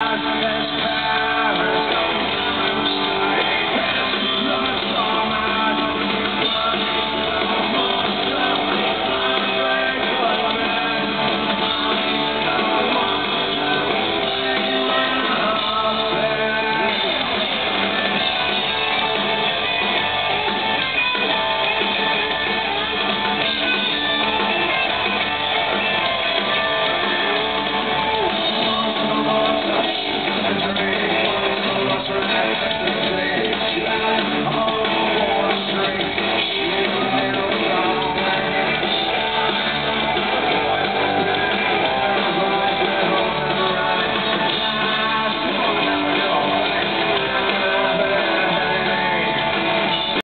I